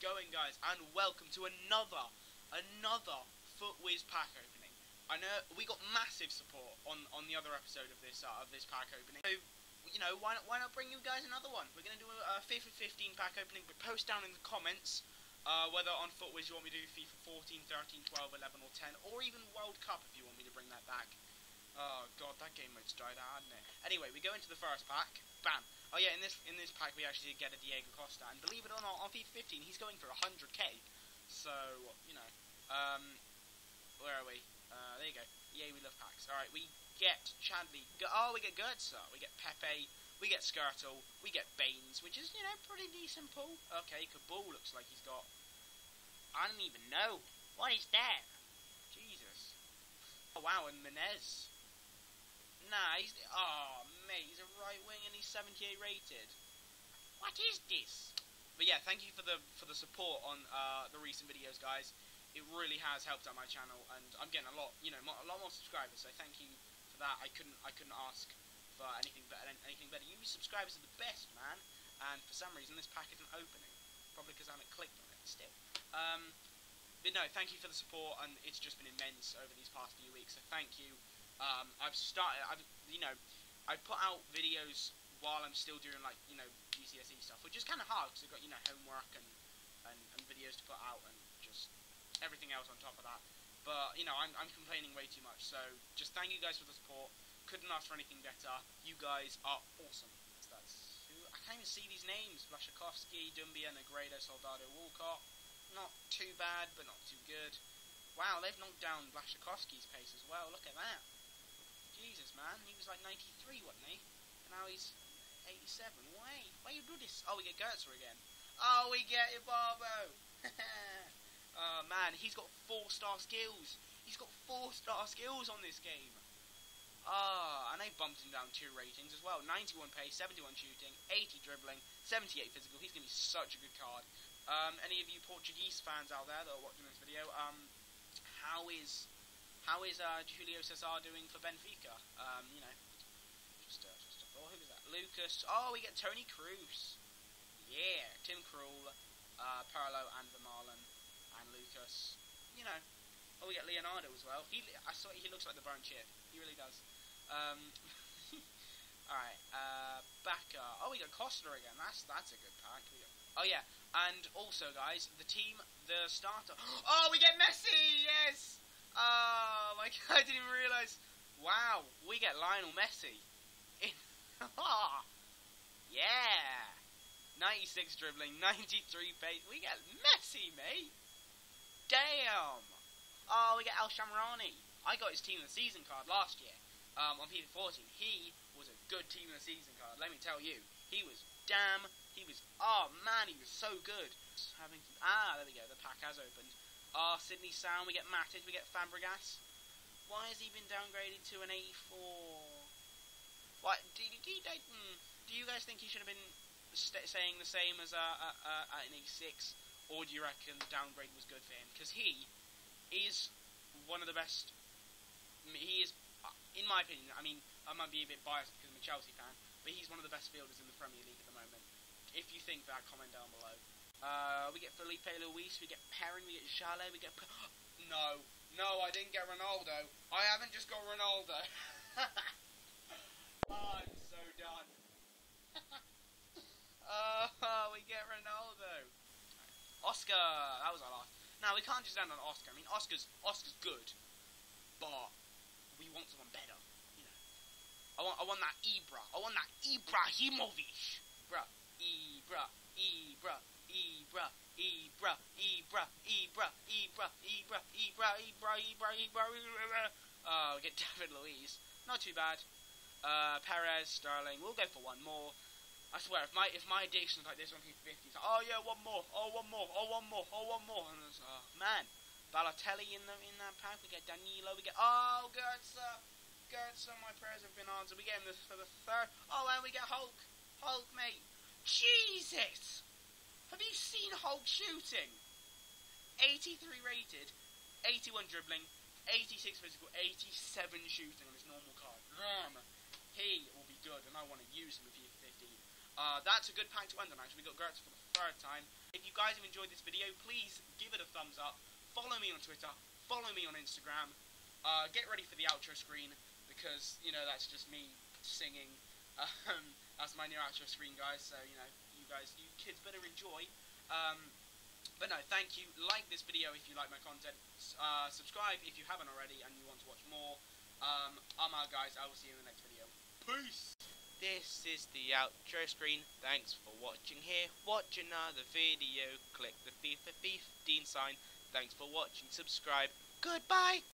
going, guys? And welcome to another, another FUTWIZ pack opening. I know we got massive support on on the other episode of this uh, of this pack opening. So, you know, why not why not bring you guys another one? We're gonna do a, a FIFA 15 pack opening. But post down in the comments uh, whether on FUTWIZ you want me to do FIFA 14, 13, 12, 11, or 10, or even World Cup if you want me to bring that back. Oh god, that game mode's died out, hasn't it? Anyway, we go into the first pack. Bam. Oh yeah, in this in this pack we actually get a Diego Costa, and believe it or not, on FIFA 15 he's going for 100k. So you know, um, where are we? Uh, there you go. Yeah, we love packs. All right, we get Chadli. Oh, we get Goetze. We get Pepe. We get Skrtel. We get Baines, which is you know pretty decent pull. Okay, Kaboul looks like he's got. I don't even know what is that. Jesus. Oh wow, and Menez. Nah, he's oh mate, he's a right wing and he's 78 rated. What is this? But yeah, thank you for the for the support on uh, the recent videos, guys. It really has helped out my channel, and I'm getting a lot, you know, a lot more subscribers. So thank you for that. I couldn't I couldn't ask for anything better. Anything better. You subscribers are the best, man. And for some reason, this pack isn't opening. Probably because I haven't clicked on it still. Um, but no, thank you for the support, and it's just been immense over these past few weeks. So thank you. Um, I've started, I've, you know, I put out videos while I'm still doing like, you know, GCSE stuff, which is kind of hard because I've got, you know, homework and, and, and videos to put out and just everything else on top of that. But, you know, I'm, I'm complaining way too much, so just thank you guys for the support. Couldn't ask for anything better. You guys are awesome. So that's who, I can't even see these names. Blaszczykowski, Doumbia, Negredo, Soldado, Walcott. Not too bad, but not too good. Wow, they've knocked down Blaszczykowski's pace as well. Look at that. Jesus, man. He was like 93, wasn't he? And now he's 87. Why? Why you do this? Oh, we get Goetze again. Oh, we get Ibarbo. oh, man. He's got four-star skills. He's got four-star skills on this game. Ah, and they bumped him down two ratings as well. 91 pace, 71 shooting, 80 dribbling, 78 physical. He's going to be such a good card. Um, any of you Portuguese fans out there that are watching this video, um, how is how is uh, Julio Cesar doing for Benfica? Um, you know, just uh, just thought. Who that? Lucas. Oh, we get Toni Kroos. Yeah, Tim Krul, uh, Pirlo, and Vermaelen, and Lucas. You know. Oh, we get Leonardo as well. He, I saw he looks like the Burn Chip. He really does. Um, Alright, uh, Bacca. Oh, we got Costa again. That's that's a good pack. oh yeah, and also guys, the team, the starter. Oh, we get Messi. Yes. Oh my god, I didn't even realise. Wow, we get Lionel Messi. In yeah. 96 dribbling, 93 pace. We get Messi, mate. Damn. Oh, we get El Shamrani. I got his team of the season card last year um, on FIFA 14. He was a good team of the season card, let me tell you. He was damn, he was, oh man, he was so good. Having, ah, there we go, the pack has opened. Ah, Sydney Sound, we get Matic, we get Fabregas. Why has he been downgraded to an 84? What, do, do, do, hmm, do you guys think he should have been saying the same as uh, uh, uh, an 86? Or do you reckon the downgrade was good for him? Because he is one of the best. He is, uh, in my opinion, I mean, I might be a bit biased because I'm a Chelsea fan, but he's one of the best fielders in the Premier League at the moment. If you think that, comment down below. Uh, we get Filipe Luis, we get Perrin, we get Jale, we get... no, no, I didn't get Ronaldo. I haven't just got Ronaldo. oh, I'm so done. uh, we get Ronaldo. Oscar, that was our last. Now, we can't just end on Oscar. I mean, Oscar's Oscar's good, but we want someone better, you know. I want, I want that Ibra. I want that Ibrahimovic. Bruh. Ibra. Ibra. Ibra, Ibra, Ibra, Ibra, Ibra, Ibra, Ibra, Ibra, Ibra, Ibra, Ibra. Oh, we get David Luiz. Not too bad. Uh, Perez, Sterling. We'll go for one more. I swear, if my if my addiction's like this on FIFA 15, it's like, oh yeah, one more, oh one more, oh one more, oh one more, and it's, oh man. Balotelli in the in that pack. We get Danilo. We get oh Goetze, Goetze. My prayers have been answered. We get him this for the third. Oh, and we get Hulk, Hulk, mate. Jesus. Have you seen Hulk shooting? 83 rated, 81 dribbling, 86 physical, 87 shooting on his normal card. Damn. He will be good, and I want to use him with you 50. Uh, that's a good pack to end on, actually. We got Goetze for the third time. If you guys have enjoyed this video, please give it a thumbs up. Follow me on Twitter. Follow me on Instagram. Uh, get ready for the outro screen because you know that's just me singing. Um, that's my new outro screen, guys. So you know, you guys, you kids better enjoy. Um, but no, thank you. Like this video if you like my content. Uh, subscribe if you haven't already and you want to watch more. Um, I'm out, guys. I will see you in the next video. Peace. This is the outro screen. Thanks for watching here. Watch another video. Click the FIFA 15 sign. Thanks for watching. Subscribe. Goodbye.